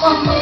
Thank me.